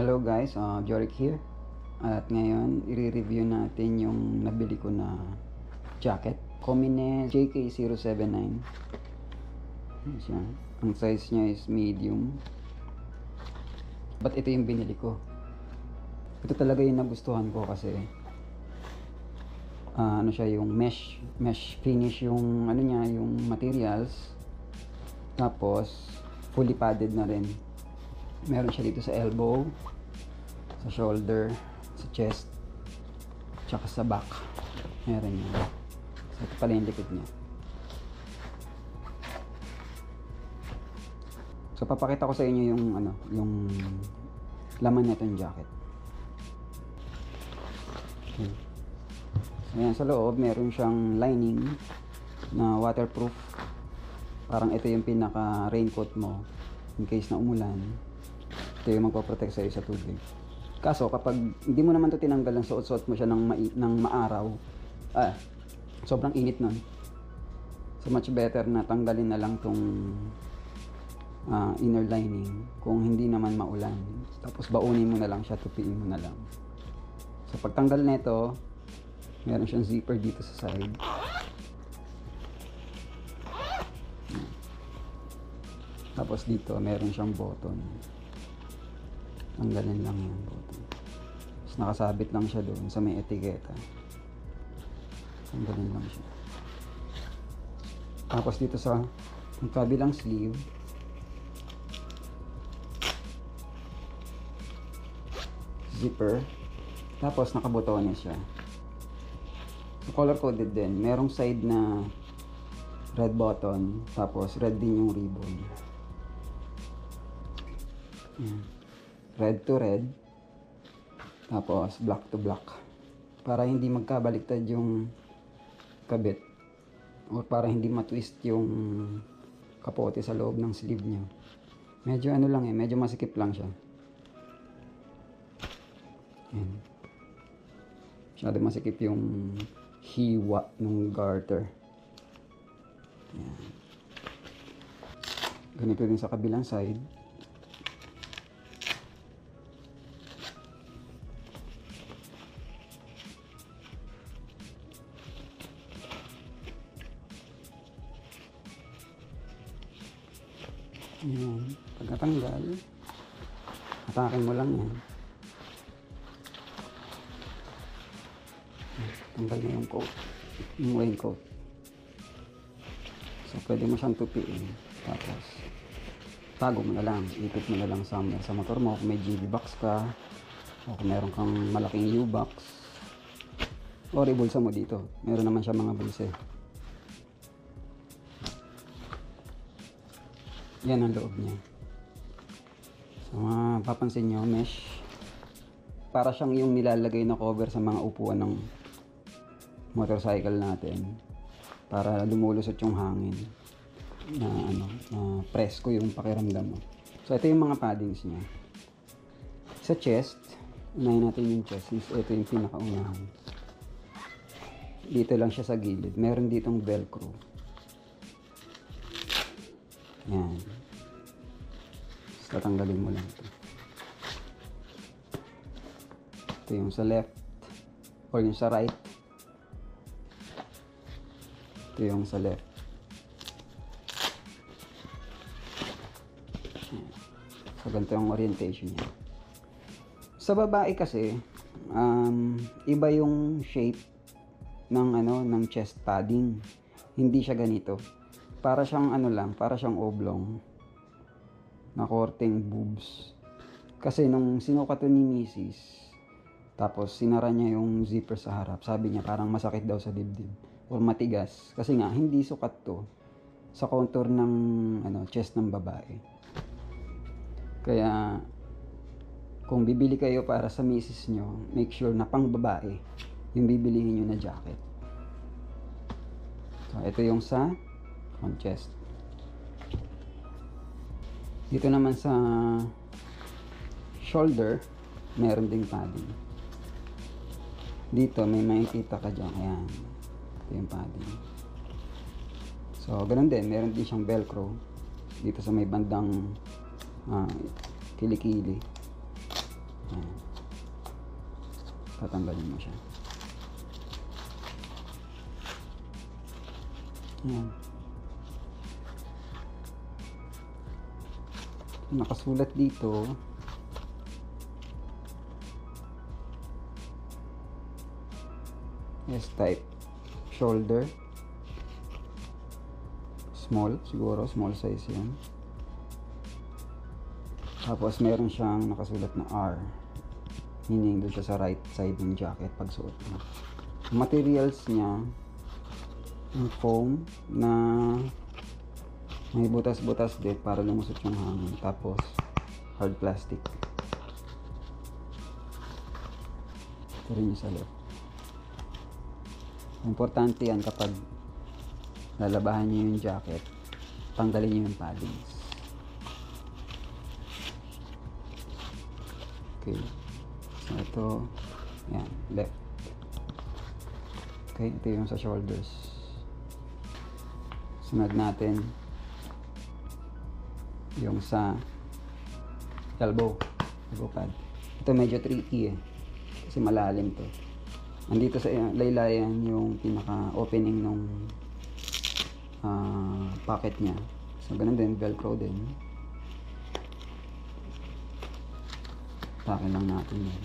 Hello guys, uh, Jorik here. At ngayon, i-review natin yung nabili ko na jacket. Comines JK079. Yan siya. Ang size niya is medium. But ito yung binili ko. Ito talaga yung nagustuhan ko kasi ah, ano siya yung mesh mesh finish yung ano niya yung materials tapos fully padded na rin meron siya dito sa elbow sa shoulder sa chest tsaka sa back. Meron yun. So ito pala yung likod niya. So papakita ko sa inyo yung ano yung laman na itong jacket. Okay. so sa loob meron siyang lining na waterproof. Parang ito yung pinaka raincoat mo in case na umulan. Ito yung magpaprotect sa'yo sa tubig kaso kapag hindi mo naman to tinanggal ng suot-suot mo siya ng, mai- ng maaraw ah, sobrang init nun. So much better na tanggalin na lang tong ah, inner lining kung hindi naman maulan. Tapos baunin mo na lang siya tupiin mo na lang. So pagtanggal nito meron siyang zipper dito sa side. Tapos dito, meron siyang button. Tanggalin lang yung button. Tapos nakasabit lang siya doon sa may etiketa. Tanggalin lang siya. Tapos dito sa kabilang sleeve, zipper. Tapos nakabotones siya. So, color coded din. Merong side na red button, tapos red din yung ribbon. Yan. Red to red. Tapos black to black. Para hindi magkabaliktad yung kabit. O para hindi matwist yung kapote sa loob ng sleeve niya. Medyo ano lang eh, medyo masikip lang siya. Yan. Masyado masikip yung hiwa ng garter. Yan. Ganito din sa kabilang side. Siyang tupiin. Tapos, tago mo na lang. Ipit mo na lang somewhere sa motor mo. Kung may GB box ka, o kung meron kang malaking U-box, o ibulsa mo dito. Meron naman siya mga bulsa eh. Yan ang loob niya. So, mapapansin nyo, mesh. Para siyang yung nilalagay na cover sa mga upuan ng motorcycle natin. Para lumulusot yung hangin. Na ano, na presko yung pakiramdam mo. So, ito yung mga paddings niya. Sa chest, unahin natin yung chest since ito yung pinakaunahan. Dito lang siya sa gilid. Meron ditong velcro. Yan. Tapos tatanggalin mo lang ito. Ito yung sa left or yung sa right. Ito yung sa left. So, ganito yung orientation niya. Sa babae kasi, um, iba yung shape ng ano ng chest padding. Hindi siya ganito para siyang ano lang, para siyang oblong na korteng boobs. Kasi nung sinukat ni Mrs. Tapos sinara niya yung zipper sa harap. Sabi niya parang masakit daw sa dibdib or matigas kasi nga hindi sukat to sa contour ng ano chest ng babae. Kaya kung bibili kayo para sa misis nyo, make sure na pang babae yung bibilihin nyo na jacket. So, ito yung sa on chest. Dito naman sa shoulder, meron ding padding. Dito, may makikita ka dyan. Ayan. Ito yung padding. So, ganun din. Meron din siyang velcro. Dito sa may bandang ah, kilikili. Ayan. Tatanggalin mo siya. Ayan. Nakasulat dito. S-type. Shoulder. Small, siguro. Small size yan. Tapos meron siyang nakasulat na R. Meaning doon siya sa right side ng jacket pag suot mo. Materials niya, yung foam na may butas-butas din para lumusot yung hangin. Tapos, hard plastic. Ito rin yung sa loob. Importante yan kapag lalabahan niyo yung jacket, tanggalin niyo yung paddings. Okay. So, ito, yan, left. Okay, ito yung sa shoulders. Sunod natin, yung sa elbow, elbow pad. Ito medyo tricky eh, kasi malalim to. Andito sa uh, laylayan yung pinaka-opening nung ah, pocket niya. So, ganun din, velcro din. Takin lang natin yun.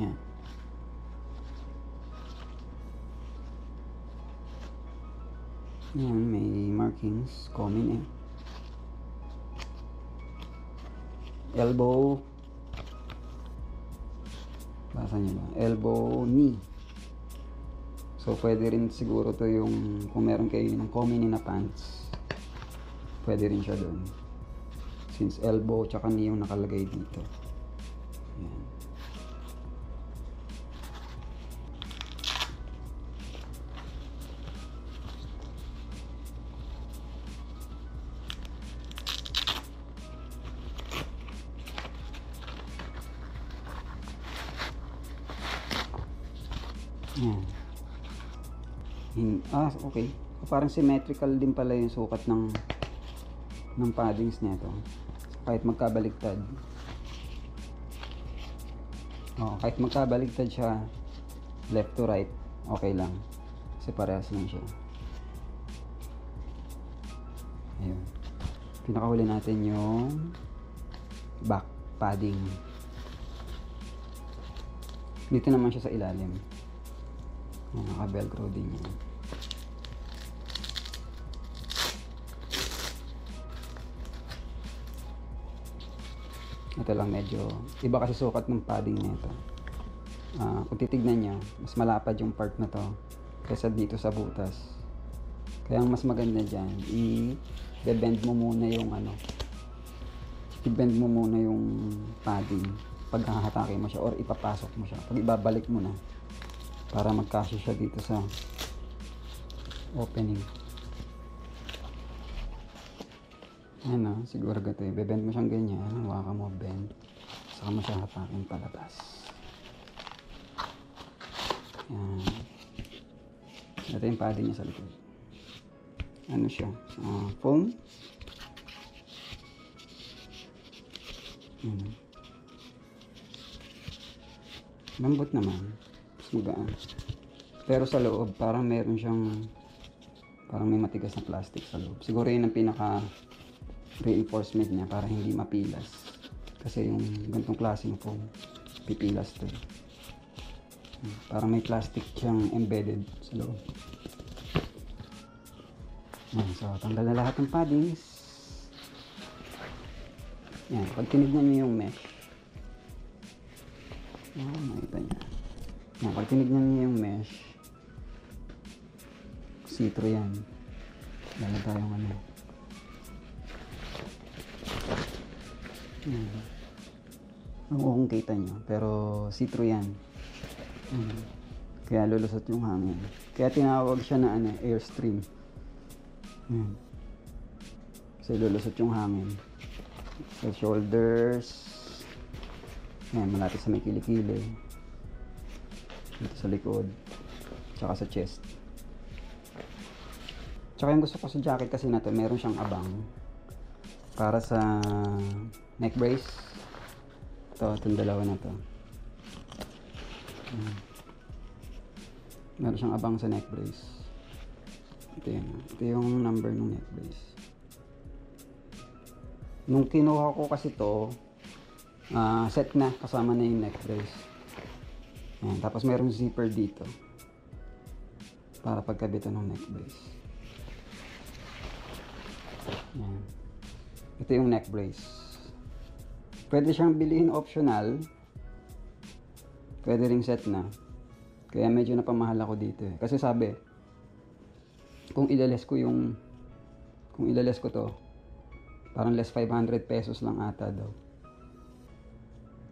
Yan. Yan, may markings, common eh. Elbow. Basa niyo ba? Elbow, knee. So, pwede rin siguro to yung, kung meron kayo ng common na pants, pwede rin siya doon. Since elbow tsaka knee yung nakalagay dito. Yan. Parang symmetrical din pala yung sukat ng ng paddings nito. Kahit magkabaligtad. Oh, kahit magkabaligtad siya left to right, okay lang. Kasi parehas lang siya. Ayun. Pinakahuli natin yung back padding. Dito naman siya sa ilalim. Yan, naka-velcro din yan. Ito lang medyo, iba kasi sukat ng padding nito. Ah, kung titignan nyo, mas malapad yung part na to kaysa dito sa butas. Kaya mas maganda dyan, i-bend mo muna yung ano, i-bend mo muna yung padding pag hahatake mo siya or ipapasok mo siya. Pag ibabalik mo na, para magkasya siya dito sa opening. Ayan o, siguro gato eh. Bebend mo siyang ganyan. Hawakan mo, bend. Saka mo siya hatakin palabas. Ayan. Ito yung padding niya sa likod. Ano siya? Uh, foam. Ayan. Lambot naman. Mas. Pero sa loob, parang meron siyang parang may matigas na plastic sa loob. Siguro yun ang pinaka reinforcement niya para hindi mapilas. Kasi yung ganitong klaseng foam, pipilas to. eh. Parang may plastic siyang embedded sa loob. Yan, so tanggal na lahat ng paddings. Yan, pag tinignan niyo yung mesh. Oh, makita niya. Yan, pag tinignan niyo yung mesh, see-through yan. Lalo tayong ano. Yan. Ang kung kita nyo, pero see-through yan. Yan. Kaya lulusot yung hangin. Kaya tinawag siya na ano, airstream. Yan. Kasi lulusot yung hangin. Sa shoulders. Yan, malapit sa may kilikili. Dito sa likod. Tsaka sa chest. Tsaka yung gusto ko sa jacket kasi na meron siyang abang. Para sa neck brace. Ito, itong dalawa na to. Ayan. Meron siyang abang sa neck brace. Ito yun. Ito yung number ng neck brace. Nung kinuha ko kasi to, ah, set na kasama na yung neck brace. Ayan. Tapos merong zipper dito. Para pagkabitan ng neck brace. Ayan. Ito yung neck brace. Pwede siyang bilhin optional. Pwede ring set na. Kaya medyo napamahal ako dito eh. Kasi sabi, kung ilales ko yung kung ilales ko to, parang less 500 pesos lang ata daw.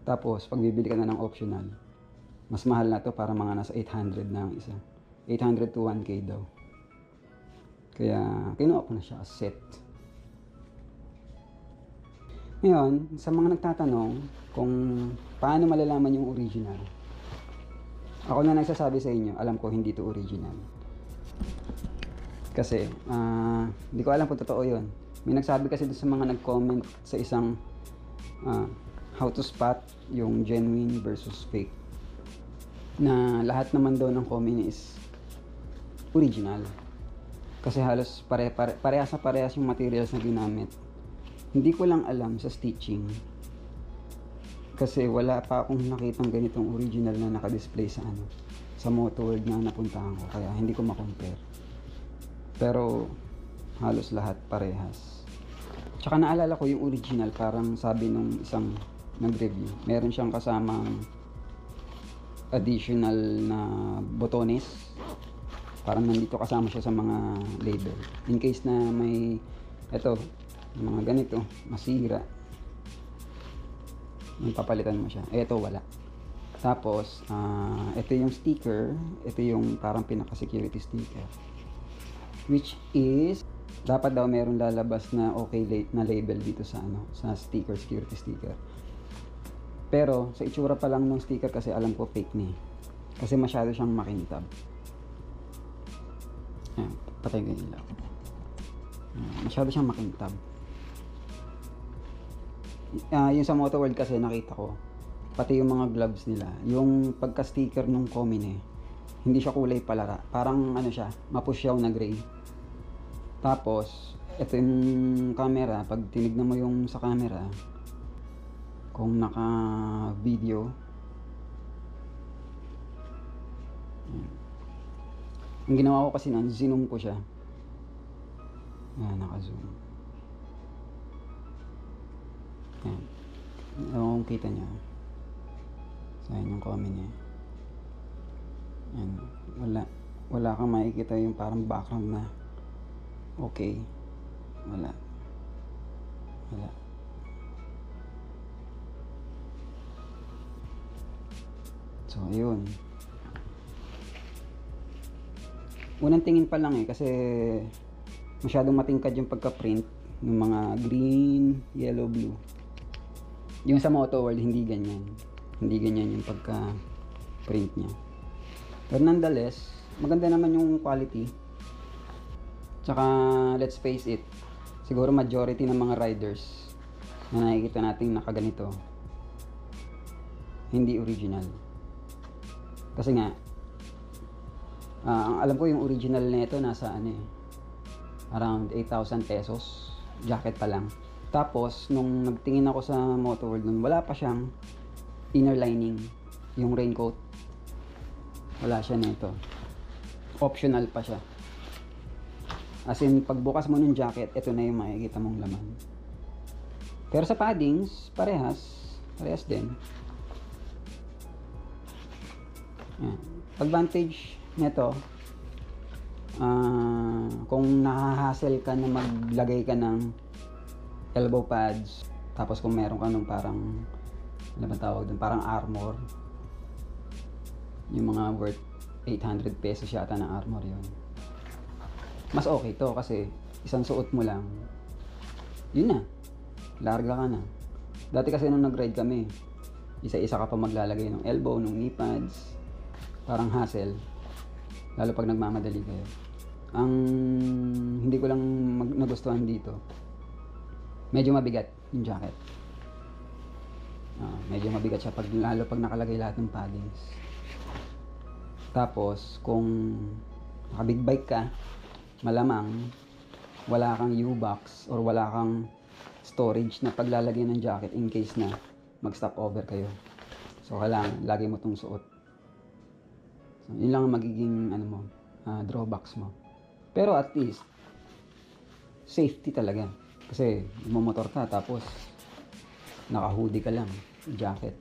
Tapos, pag bibili ka na ng optional, mas mahal na to para mga nasa 800 na ang isa. 800 to 1K daw. Kaya, kinuha ko na siya as set. Ngayon, sa mga nagtatanong kung paano malalaman yung original, ako na nagsasabi sa inyo, alam ko hindi to original. Kasi, ah, hindi ko alam kung totoo yun. May nagsabi kasi sa mga nag-comment sa isang ah, how to spot yung genuine versus fake. Na lahat naman daw ng comment is original. Kasi halos pare, pare, parehas na parehas yung materials na ginamit. Hindi ko lang alam sa stitching. Kasi wala pa akong nakitang ganitong original na nakadisplay sa ano sa Moto World na napuntahan ko. Kaya hindi ko makompare. Pero halos lahat parehas. Tsaka naalala ko yung original parang sabi nung isang nag-review. Meron siyang kasamang additional na botones. Parang nandito kasama siya sa mga label. In case na may eto, mga ganito, masira. Yung papalitan mo siya. Eto wala. Tapos, ah, ito yung sticker. Ito yung parang pinaka-security sticker. Which is, dapat daw meron lalabas na okay la- na label dito sa ano, sa sticker, security sticker. Pero, sa itsura pa lang ng sticker kasi alam ko fake ni. Kasi masyado siyang makintab. Ayan, patay ko yung masyado siyang makintab. Ah, yung sa Moto World kasi nakita ko, pati yung mga gloves nila, yung pagka-sticker nung Comin eh, hindi siya kulay palara. Parang ano siya, mapusyaw na gray. Tapos, ito yung camera, pag tinignan mo yung sa camera, kung naka-video. Ang ginawa ko kasi nun, zoom ko siya. Ayan, naka-zoom. Ayan. Ewan kung kita niya. So, ayan yung comment niya. Ayan. Wala. Wala kang makikita yung parang background na okay. Wala. Wala. So, ayun. Unang tingin pa lang eh, kasi masyadong matingkad yung pagka-print ng mga green, yellow, blue. Yung sa Moto World, hindi ganyan. Hindi ganyan yung pagka-print niya. Pero nonetheless, maganda naman yung quality. Tsaka, let's face it, siguro majority ng mga riders na nakikita natin nakaganito, hindi original. Kasi nga, ang alam ko yung original nito nasa ano eh, around 8,000 pesos, jacket pa lang. Tapos, nung nagtingin ako sa Moto World nun, wala pa siyang inner lining, yung raincoat. Wala siya nito. Optional pa siya. As in, pagbukas mo ng jacket, ito na yung makikita mong laman. Pero sa paddings, parehas. Parehas din. Yan. Advantage nito, ah kung nahahassle ka na maglagay ka ng elbow pads, tapos kung meron ka nung parang, ano ba tawag dun, parang armor, yung mga worth 800 pesos yata na armor yon mas okay to kasi isang suot mo lang yun na. Larga ka na. Dati kasi nung nag-ride kami isa-isa ka pa maglalagay ng elbow, ng knee pads parang hassle lalo pag nagmamadali kayo. Ang hindi ko lang mag- nagustuhan dito, medyo mabigat yung jacket. Ah, medyo mabigat siya pag lalo pag nakalagay lahat ng paddings. Tapos kung naka big bike ka, malamang wala kang U-box or wala kang storage na paglalagay ng jacket in case na mag-stop over kayo. So kailangan lagi mo tong suot. So, yun lang ang magiging ano mo, ah, drawbacks mo. Pero at least safety talaga. Kasi motor ka tapos naka-hoodie ka lang, jacket.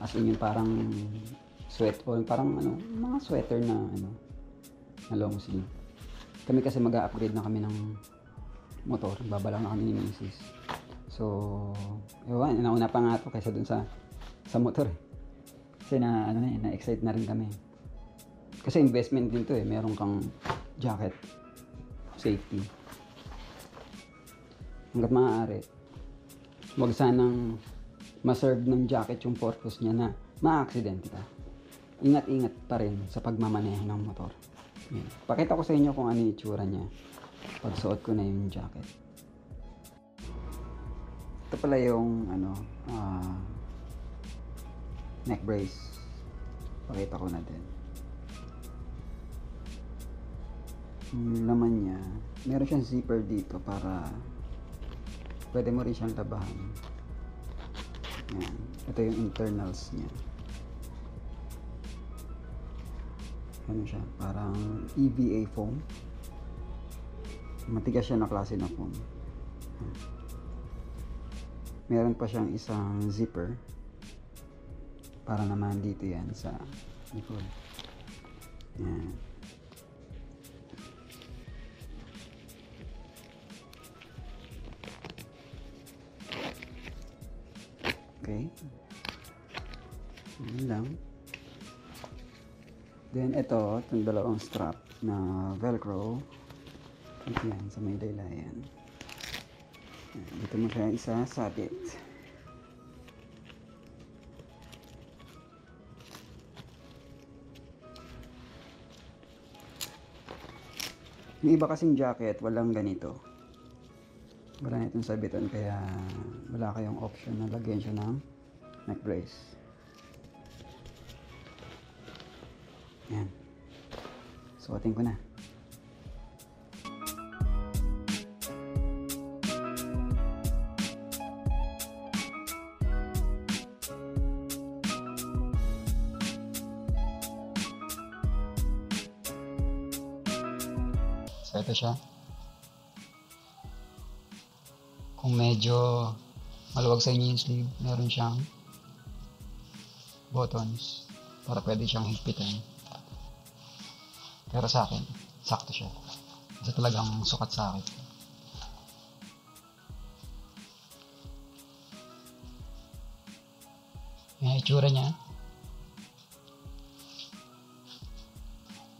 As in yung parang sweat o parang ano, mga sweater na ano, na long sleeve. Kami kasi mag-upgrade na kami ng motor. Babala na kami ni Mrs. So, ewan, nauna pa nga to kaysa dun sa sa motor. eh. Kasi na, ano na, eh, na-excite na rin kami. Kasi investment din to eh. Meron kang jacket, safety. Hanggat maaari, huwag sanang maserve ng jacket yung purpose niya na ma-accident ka. Ingat-ingat pa rin sa pagmamaneho ng motor. Yan. Pakita ko sa inyo kung ano itsura niya pag suot ko na yung jacket. Ito pala yung ano, ah, neck brace. Pakita ko na din. Yung laman niya, meron siyang zipper dito para pwede mo rin siyang labahan. Yan. Ito yung internals niya. Ano siya? Parang EVA foam. Matigas siya na klase na foam. Meron pa siyang isang zipper. Para naman dito yan sa likod. Yan. Okay. Yun lang. Then, ito, itong dalawang strap na velcro. Ito yan, sa may laylayan. Yan, Dito mo siya isa sabit. Yung iba kasing jacket, walang ganito. Wala na itong sabitan, kaya wala kayong option na lagyan siya ng neck brace. Yan. Suotin ko na. So, ito siya. Kung medyo maluwag sa inyo yung sleeve, meron siyang buttons para pwede siyang higpitan. Pero sa akin, sakto siya. Kasi talagang sukat sa akin. Yan itsura niya.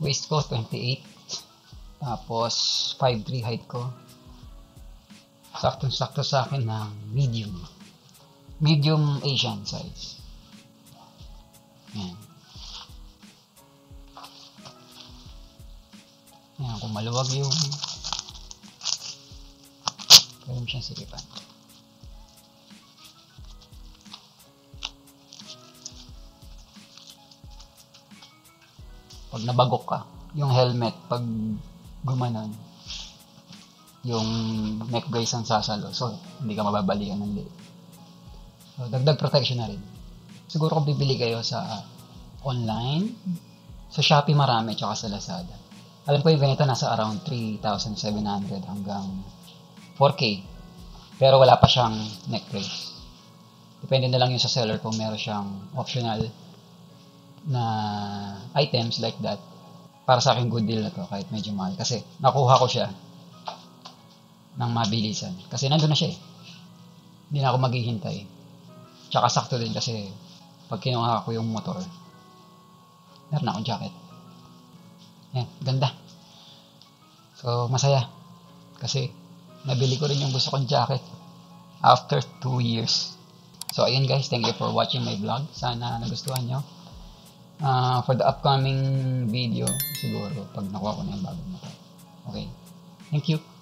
Waist ko, 28. Tapos, 5'3 height ko. Sakto-sakto sa akin ng medium. Medium Asian size. Yan. Yan, kung maluwag yung pwede mo siyang silipan. Pag nabagok ka, yung helmet, pag gumanon, yung neck brace ang sasalo. So, hindi ka mababalikan ng leg. So, dagdag protection na rin. Siguro kung bibili kayo sa online, sa Shopee marami, tsaka sa Lazada. Alam ko yung ganito nasa around 3,700 hanggang 4K. Pero wala pa siyang neck brace. Depende na lang yung sa seller kung meron siyang optional na items like that. Para sa akin good deal na to kahit medyo mahal. Kasi nakuha ko siya ng mabilisan. Kasi nandun na siya eh. Hindi na ako maghihintay. Tsaka sakto din kasi pag kinuha ko yung motor, meron akong jacket. Yan, ganda. So, masaya. Kasi, nabili ko rin yung gusto kong jacket after 2 years. So, ayun guys, thank you for watching my vlog. Sana nagustuhan nyo. Uh, for the upcoming video, siguro, pag nakuha ko na yung bagong motor. Okay. Thank you.